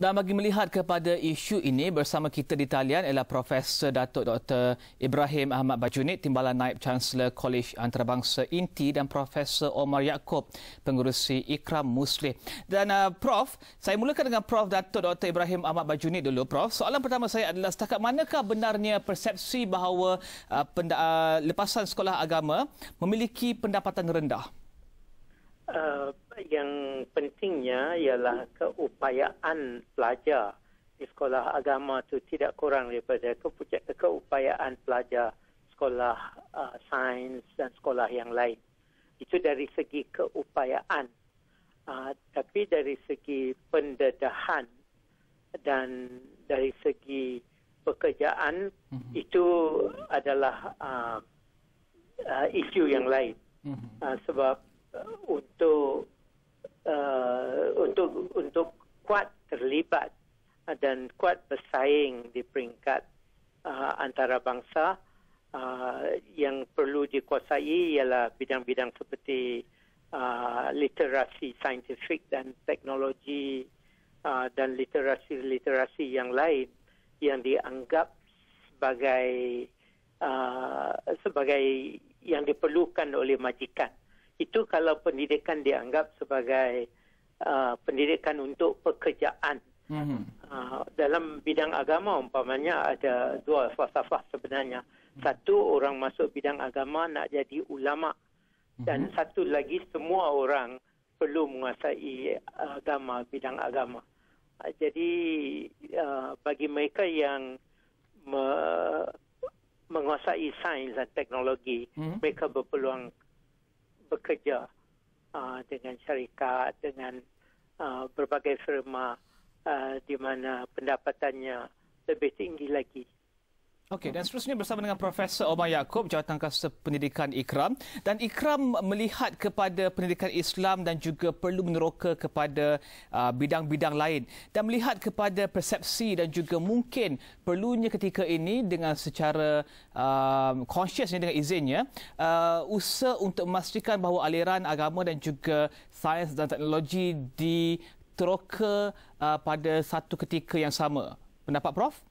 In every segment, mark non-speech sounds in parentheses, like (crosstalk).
Dan bagi melihat kepada isu ini bersama kita di talian ialah Profesor Datuk Dr. Ibrahim Ahmad Bajunit, Timbalan Naib Chancellor College Antarabangsa Inti dan Profesor Omar Yaakob, Pengurusi Ikram Muslim. Dan uh, Prof, saya mulakan dengan Prof Datuk Dr. Ibrahim Ahmad Bajunit dulu. Prof, soalan pertama saya adalah setakat manakah benarnya persepsi bahawa uh, penda- uh, lepasan sekolah agama memiliki pendapatan rendah? Uh, yang pentingnya ialah keupayaan pelajar di sekolah agama itu tidak kurang daripada keupayaan pelajar sekolah uh, sains dan sekolah yang lain. Itu dari segi keupayaan. Uh, tapi dari segi pendedahan dan dari segi pekerjaan mm-hmm. itu adalah uh, uh, isu yang lain. Mm-hmm. Uh, sebab uh, untuk untuk untuk kuat terlibat uh, dan kuat bersaing di peringkat uh, antarabangsa uh, yang perlu dikuasai ialah bidang-bidang seperti uh, literasi saintifik dan teknologi uh, dan literasi-literasi yang lain yang dianggap sebagai uh, sebagai yang diperlukan oleh majikan. Itu kalau pendidikan dianggap sebagai uh, pendidikan untuk pekerjaan. Mm-hmm. Uh, dalam bidang agama umpamanya ada dua falsafah sebenarnya. Mm-hmm. Satu orang masuk bidang agama nak jadi ulama mm-hmm. dan satu lagi semua orang perlu menguasai agama bidang agama. Uh, jadi uh, bagi mereka yang me- menguasai sains dan teknologi, mm-hmm. mereka berpeluang bekerja uh, dengan syarikat, dengan uh, berbagai firma uh, di mana pendapatannya lebih tinggi lagi. Okey, dan seterusnya bersama dengan Profesor Omar Yaakob, Jawatan Kuasa Pendidikan Ikram. Dan Ikram melihat kepada pendidikan Islam dan juga perlu meneroka kepada uh, bidang-bidang lain. Dan melihat kepada persepsi dan juga mungkin perlunya ketika ini dengan secara uh, conscious dengan izinnya, uh, usaha untuk memastikan bahawa aliran agama dan juga sains dan teknologi diteroka uh, pada satu ketika yang sama. Pendapat Prof?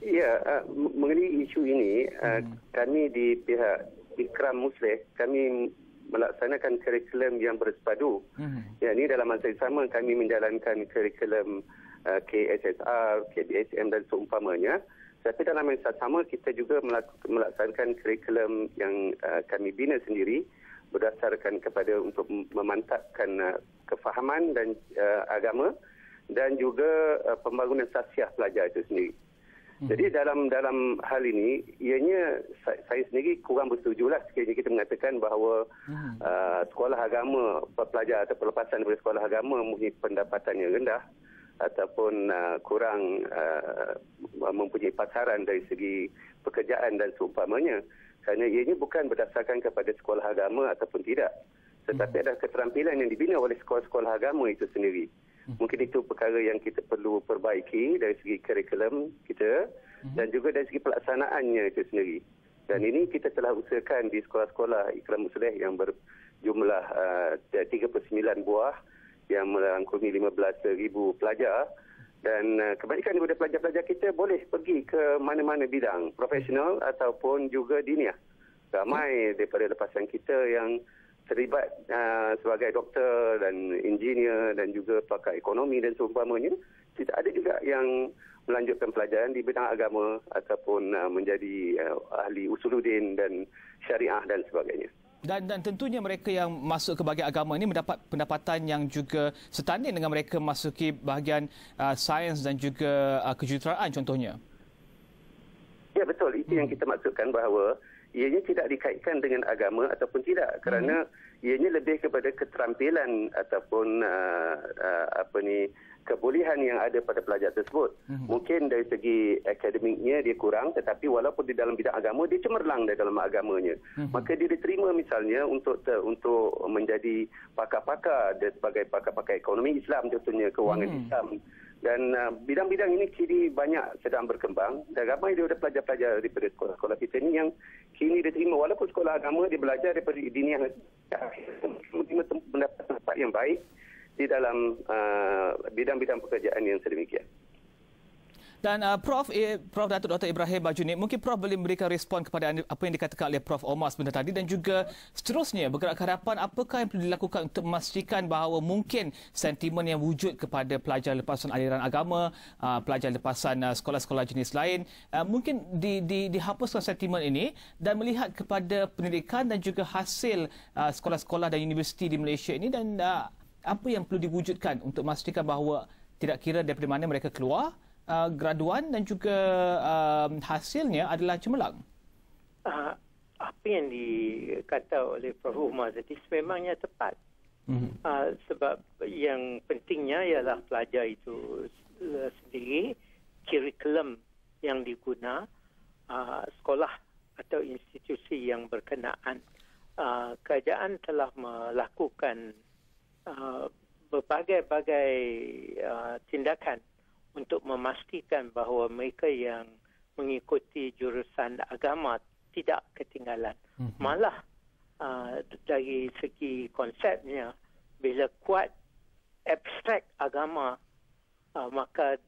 Ya, uh, mengenai isu ini, uh, hmm. kami di pihak Ikram Muslim, kami melaksanakan kurikulum yang bersepadu. Hmm. Ya, ini dalam masa yang sama kami menjalankan kurikulum uh, KSSR, KBSM dan seumpamanya. Tapi dalam masa sama kita juga melaksanakan kurikulum yang uh, kami bina sendiri berdasarkan kepada untuk memantapkan uh, kefahaman dan uh, agama dan juga uh, pembangunan sasiah pelajar itu sendiri. Jadi dalam dalam hal ini, ianya saya sendiri kurang bersetuju lah sekiranya kita mengatakan bahawa hmm. uh, sekolah agama, pelajar atau pelepasan dari sekolah agama mempunyai pendapatan yang rendah ataupun uh, kurang uh, mempunyai pasaran dari segi pekerjaan dan seumpamanya. Kerana ianya bukan berdasarkan kepada sekolah agama ataupun tidak. Tetapi hmm. ada keterampilan yang dibina oleh sekolah-sekolah agama itu sendiri. Mungkin itu perkara yang kita perlu perbaiki dari segi kurikulum kita uh-huh. dan juga dari segi pelaksanaannya itu sendiri. Dan ini kita telah usahakan di sekolah-sekolah Ikram Muslim yang berjumlah uh, 39 buah yang merangkumi 15,000 pelajar dan uh, kebanyakan daripada pelajar-pelajar kita boleh pergi ke mana-mana bidang profesional ataupun juga diniah. Ramai daripada lepasan kita yang terlibat uh, sebagai doktor dan engineer dan juga pakar ekonomi dan seumpamanya. Tidak ada juga yang melanjutkan pelajaran di bidang agama ataupun uh, menjadi uh, ahli usuluddin dan syariah dan sebagainya. Dan, dan tentunya mereka yang masuk ke bahagian agama ini mendapat pendapatan yang juga setanding dengan mereka masuki bahagian uh, sains dan juga uh, kejuruteraan contohnya. Ya betul, itu hmm. yang kita maksudkan bahawa ianya tidak dikaitkan dengan agama ataupun tidak kerana hmm. Ianya lebih kepada keterampilan ataupun uh, uh, apa ni kebolehan yang ada pada pelajar tersebut. Hmm. Mungkin dari segi akademiknya dia kurang tetapi walaupun di dalam bidang agama dia cemerlang di dalam agamanya. Hmm. Maka dia diterima misalnya untuk ter, untuk menjadi pakar-pakar sebagai pakar-pakar ekonomi Islam contohnya kewangan hmm. Islam dan uh, bidang-bidang ini kini banyak sedang berkembang dan ramai daripada pelajar-pelajar daripada sekolah-sekolah kita ini yang kini diterima walaupun sekolah agama dia belajar daripada diniah mendapat tempat yang baik di dalam uh, bidang-bidang pekerjaan yang sedemikian. Dan uh, Prof, eh, Prof Datuk Dr. Ibrahim Bajuni, mungkin Prof boleh memberikan respon kepada apa yang dikatakan oleh Prof Omar sebentar tadi dan juga seterusnya bergerak ke hadapan apakah yang perlu dilakukan untuk memastikan bahawa mungkin sentimen yang wujud kepada pelajar lepasan aliran agama, uh, pelajar lepasan uh, sekolah-sekolah jenis lain, uh, mungkin di, di, dihapuskan sentimen ini dan melihat kepada pendidikan dan juga hasil uh, sekolah-sekolah dan universiti di Malaysia ini dan uh, apa yang perlu diwujudkan untuk memastikan bahawa tidak kira daripada mana mereka keluar, uh, graduan dan juga uh, hasilnya adalah cemerlang? Uh, apa yang dikata oleh Prof. Umar tadi sememangnya tepat. Mm-hmm. Uh, sebab yang pentingnya ialah pelajar itu sendiri, kurikulum yang diguna, uh, sekolah atau institusi yang berkenaan. Uh, kerajaan telah melakukan uh, berbagai-bagai uh, tindakan untuk memastikan bahawa mereka yang mengikuti jurusan agama tidak ketinggalan. Mm-hmm. Malah uh, dari segi konsepnya, bila kuat abstrak agama, uh, maka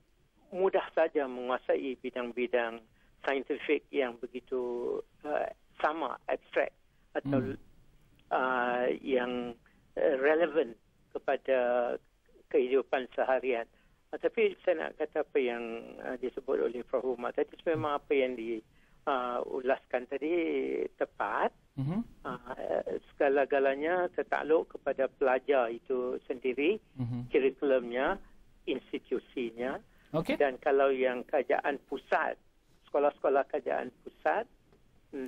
mudah saja menguasai bidang-bidang saintifik yang begitu uh, sama abstrak atau mm. uh, yang relevan kepada kehidupan seharian. Uh, tapi saya nak kata apa yang uh, disebut oleh Prof. Umar tadi memang apa yang diulaskan uh, tadi tepat. Mm-hmm. Uh, segala-galanya tertakluk kepada pelajar itu sendiri, mm-hmm. kurikulumnya, institusinya. Okay. Dan kalau yang kerajaan pusat, sekolah-sekolah kerajaan pusat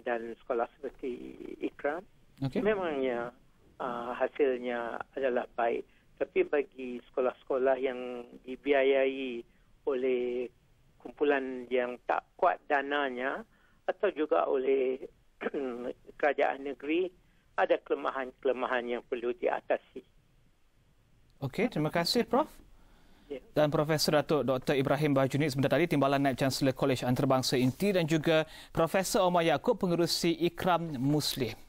dan sekolah seperti Ikram, okay. memangnya uh, hasilnya adalah baik. Tapi bagi sekolah-sekolah yang dibiayai oleh kumpulan yang tak kuat dananya atau juga oleh (clears throat) kerajaan negeri, ada kelemahan-kelemahan yang perlu diatasi. Okey, terima kasih Prof. Ya. Dan Profesor Datuk Dr. Ibrahim Bajuni sebentar tadi Timbalan Naib Chancellor College Antarabangsa Inti dan juga Profesor Omar Yaakob pengerusi Ikram Muslim.